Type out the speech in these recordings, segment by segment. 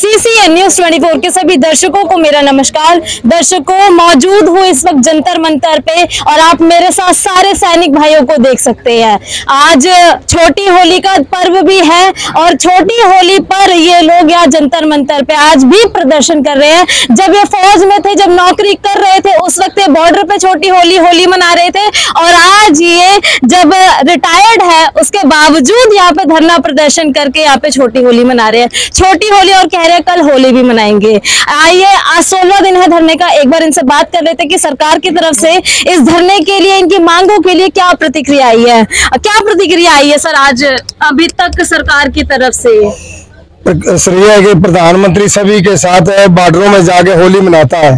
CCN news 24 के सभी दर्शकों को मेरा नमस्कार। दर्शकों, मौजूद हूँ इस वक्त जंतर मंतर पे और आप मेरे साथ सारे सैनिक भाइयों को देख सकते हैं। आज छोटी होली का पर्व भी है और छोटी होली पर ये लोग यहाँ जंतर मंतर पे आज भी प्रदर्शन कर रहे हैं। जब ये फौज में थे, जब नौकरी कर रहे थे, उस वक्त ये बॉर्डर पे छोटी होली होली मना रहे थे और आज ये जब रिटायर्ड है, उसके बावजूद यहाँ पे धरना प्रदर्शन करके यहाँ पे छोटी होली मना रहे हैं। छोटी होली और कह रहे हैं कल होली भी मनाएँगे। आइए, आज सोलह दिन है धरने का, एक बार इनसे बात कर लेते हैं कि सरकार की तरफ़ से इस धरने के लिए, इनकी मांगों के लिए क्या प्रतिक्रिया आई है? क्या प्रतिक्रिया आई है सर, आज, अभी तक सरकार की तरफ़ से? श्रेय है कि प्रधानमंत्री सभी के साथ बॉर्डरों में जाके होली मनाता है।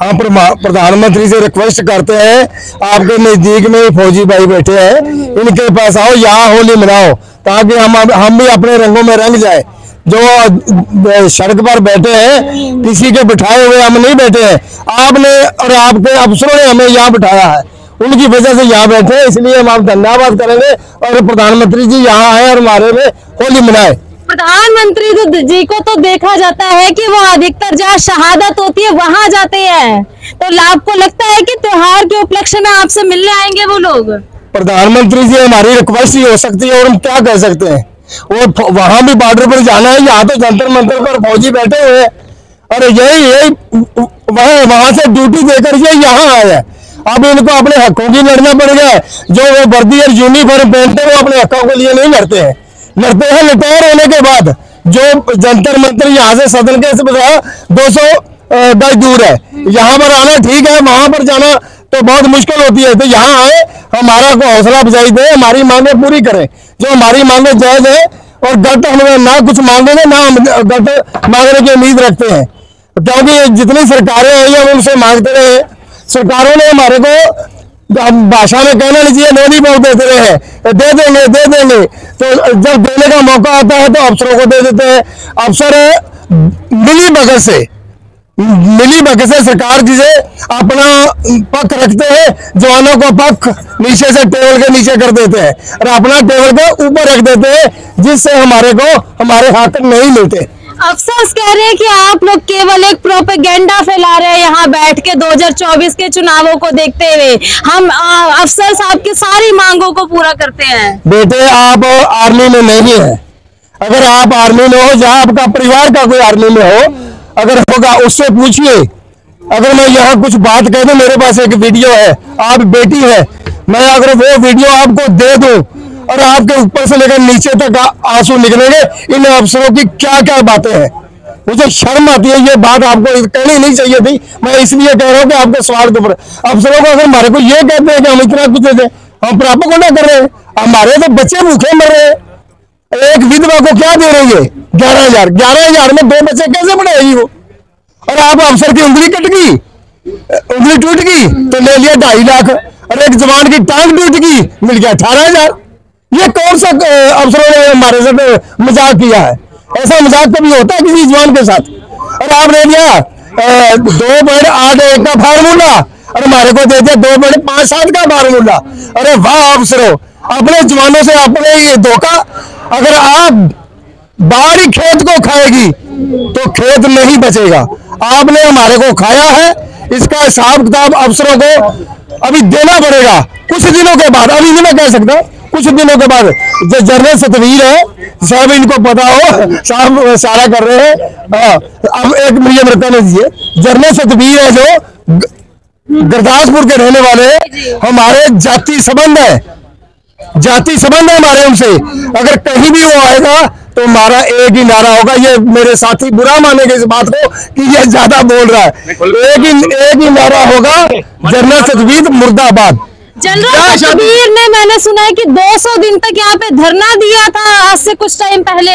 हम प्रधानमंत्री से रिक्वेस्ट करते हैं, आपके नज़दीक में फौजी भाई बैठे हैं, इनके पास आओ, यहाँ होली मनाओ, ताकि हम हम भी अपने रंगों में रंग जाए। जो सड़क पर बैठे हैं किसी के बिठाए हुए हम नहीं बैठे हैं। आपने और आपके अफसरों ने हमें यहाँ बिठाया है। उनकी वजह से यहाँ बैठे हैं इसलिए हम आप धन्यवाद करेंगे और प्रधानमंत्री जी यहाँ आए और हमारे में होली मनाए। प्रधानमंत्री जी को तो देखा जाता है कि वो अधिकतर जहाँ शहादत होती है वहाँ जाते हैं। तो आपको लगता है कि त्योहार के उपलक्ष्य में आपसे मिलने आएँगे वो लोग? प्रधानमंत्री जी हमारी रिक्वेस्ट ही हो सकती है और हम क्या कह सकते हैं? वो वहाँ भी बॉर्डर पर जाना है, यहाँ तो जंतर मंतर पर फौजी बैठे हुए हैं। और यही यही, वहाँ वहाँ से ड्यूटी देकर ये यहाँ आए हैं। अब इनको अपने हकों की लड़ना पड़ेगा जो वो वर्दी और यूनिफॉर्म पहनते हैं, वो अपने हकों के लिए नहीं लड़ते हैं। लड़ते हैं रिटायर होने के बाद। जो जंतर मंतर यहाँ से सदन के दो सौ गज दूर है। यहाँ पर आना ठीक है, वहाँ पर जाना तो बहुत मुश्किल होती है। तो यहाँ आए, हमारा को हौसला अफजाई दे, हमारी मांगे पूरी करें। जो हमारी मांगे जायज़ है और गलत हमें ना कुछ मांगेंगे, ना हम गलत मांगने की उम्मीद रखते हैं। क्योंकि जितनी सरकारें आई हम उनसे मांगते रहे। सरकारों ने हमारे को भाषा में कहना नहीं चाहिए नोनी बोल देते रहे हैं। दे देंगे दे देंगे। तो जब देने का मौका आता है तो अफसरों को दे देते हैं। अफसर मिली भगत से। मिली भगत से सरकार जिसे अपना पक्ष रखते हैं जवानों को पक्ष नीचे से टेबल के नीचे कर देते हैं और अपना टेबल के ऊपर रख देते हैं जिससे हमारे को हमारे हक नहीं मिलते। अफसर्स कह रहे हैं कि आप लोग केवल एक प्रोपेगेंडा फैला रहे हैं यहाँ बैठ के 2024 के चुनावों को देखते हुए। हम अफसर साहब की सारी मांगों को पूरा करते हैं। बेटे आप आर्मी में नहीं है। अगर आप आर्मी में हो जहाँ आपका परिवार का कोई आर्मी में हो अगर होगा उससे पूछिए। अगर मैं यहाँ कुछ बात कह दूँ, मेरे पास एक वीडियो है, आप बेटी है। मैं अगर वो वीडियो आपको दे दूँ और आपके ऊपर से लेकर नीचे तक आँसू निकलेंगे, इन अफसरों की क्या क्या बातें हैं? मुझे शर्म आती है, ये बात आपको कहनी नहीं चाहिए थी। मैं इसलिए कह रहा हूँ कि आपके स्वार्थ के ऊपर अफसरों को अगर हमारे को ये कहते हैं कि हम इतना कुछ देते हम प्राप्त ना कर रहे हैं। हमारे तो बच्चे भूखे मर रहे हैं। एक विधवा को क्या दे रही है? ग्यारह हज़ार। ग्यारह हज़ार में दो बच्चे कैसे पढ़ाएगी वो? और आप अफसर की उंगली कट गई। उंगली टूट गई तो ले लिया ढाई लाख। और एक जवान की टांग टूट गई, मिल गया अठारह हज़ार। ये कौन सा अफसरों ने हमारे साथ मज़ाक किया है? ऐसा मज़ाक कभी होता है किसी जवान के साथ? और आप ले लिया दो पॉइंट आठ एक का फार्मूला। और हमारे को दे दिया दो पॉइंट पाँच सात का फार्मूला। अरे वाह, अफसरों! अपने जवानों से अपने ये धोखा अगर आप बाहरी खेत को खाएगी तो खेत नहीं बचेगा। आपने हमारे को खाया है इसका हिसाब किताब अफसरों को अभी देना पड़ेगा। कुछ दिनों के बाद अभी नहीं मैं कह सकता कुछ दिनों के बाद जो जनरल सतवीर है साहब इनको पता हो साहब सारा कर रहे हैं। हाँ, अब एक मुझे बताने दीजिए जनरल सतवीर है जो गुरदासपुर के रहने वाले हमारे जाति संबंध है। जाति संबंध है हमारे उनसे। अगर कहीं भी वो आएगा तो हमारा एक ही नारा होगा। ये मेरे साथी बुरा मानेंगे इस बात को कि ये ज़्यादा बोल रहा है। एक ही एक ही नारा होगा जनरल सतवीर मुर्दाबाद। जनरल कबीर ने मैंने सुना है कि 200 दिन तक यहाँ पे धरना दिया था आज से कुछ टाइम पहले।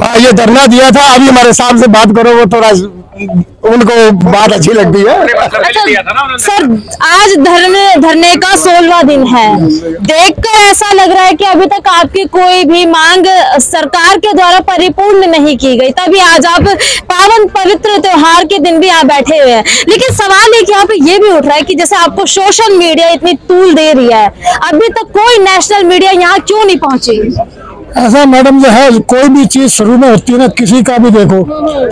हाँ ये धरना दिया था। अभी हमारे साहब से बात करो वो थोड़ा उनको बात अच्छी लगती है। अच्छा सर आज धरने धरने का सोलवा दिन है। देखकर ऐसा लग रहा है कि अभी तक आपकी कोई भी मांग सरकार के द्वारा परिपूर्ण नहीं की गई। तभी आज आप पावन पवित्र त्योहार के दिन भी यहाँ बैठे हुए हैं। लेकिन सवाल एक यहाँ पे ये भी उठ रहा है कि जैसे आपको सोशल मीडिया इतनी तूल दे रही है अभी तक कोई नेशनल मीडिया यहाँ क्यों नहीं पहुँची? ऐसा मैडम जो है कोई भी चीज़ शुरू में होती है ना किसी का भी देखो।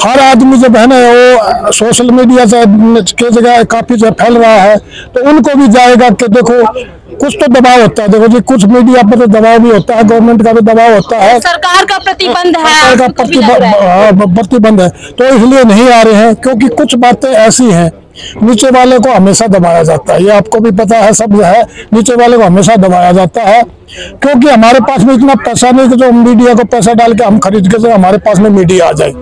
हर आदमी जब है ना वो सोशल मीडिया से के जगह काफ़ी जो फैल रहा है तो उनको भी जाएगा कि देखो कुछ तो दबाव होता है। देखो जी कुछ मीडिया पर तो दबाव भी होता है गवर्नमेंट का भी दबाव होता है। सरकार का प्रतिबंध है सरकार का हाँ, प्रतिबंध है। तो इसलिए नहीं आ रहे हैं क्योंकि कुछ बातें ऐसी हैं। नीचे वाले को हमेशा दबाया जाता है। ये आपको भी पता है सब जो है। नीचे वाले को हमेशा दबाया जाता है क्योंकि हमारे पास में इतना पैसा नहीं कि जो मीडिया को पैसा डाल के हम खरीद के जो हमारे पास में मीडिया आ जाए।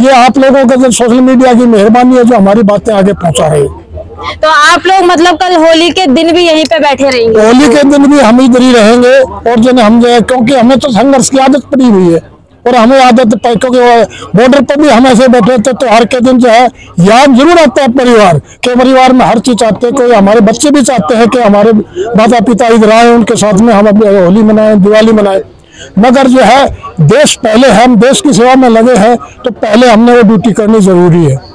ये आप लोगों के सोशल मीडिया की मेहरबानी है जो हमारी बातें आगे पहुँचा रही है। तो आप लोग मतलब कल होली के दिन भी यहीं पे बैठे रहेंगे? होली के दिन भी हम इधर ही रहेंगे और जो हम जो क्योंकि हमें तो संघर्ष की आदत पड़ी हुई है। और हमें आदत प- क्योंकि बॉर्डर पर भी हम ऐसे बैठे थे तो हर के दिन जो है याद ज़रूर आता है परिवार, के परिवार में हर चीज़ चाहते हैं, कोई हमारे बच्चे भी चाहते हैं कि हमारे माता पिता इधर आए, उनके साथ में हम अपनी होली मनाएँ, दिवाली मनाए। मगर जो है, देश पहले, हम देश की सेवा में लगे हैं तो पहले हमने वो ड्यूटी करनी ज़रूरी है।